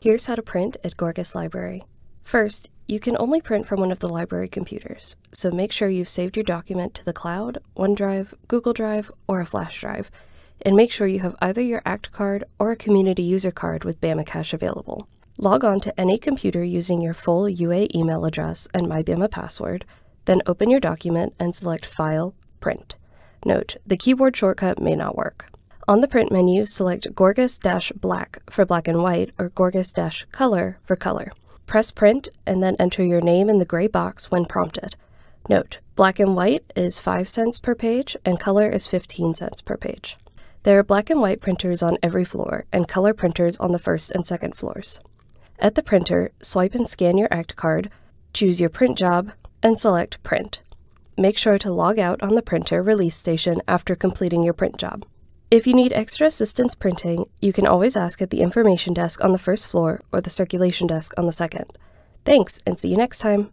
Here's how to print at Gorgas Library. First, you can only print from one of the library computers, so make sure you've saved your document to the cloud, OneDrive, Google Drive, or a flash drive, and make sure you have either your ACT card or a community user card with BamaCash available. Log on to any computer using your full UA email address and MyBama password, then open your document and select File, Print. Note, the keyboard shortcut may not work. On the print menu, select Gorgas-Black for black and white or Gorgas-Color for color. Press print and then enter your name in the gray box when prompted. Note, black and white is 5 cents per page and color is 15 cents per page. There are black and white printers on every floor and color printers on the first and second floors. At the printer, swipe and scan your ACT card, choose your print job, and select Print. Make sure to log out on the printer release station after completing your print job. If you need extra assistance printing, you can always ask at the information desk on the first floor or the circulation desk on the second. Thanks, and see you next time.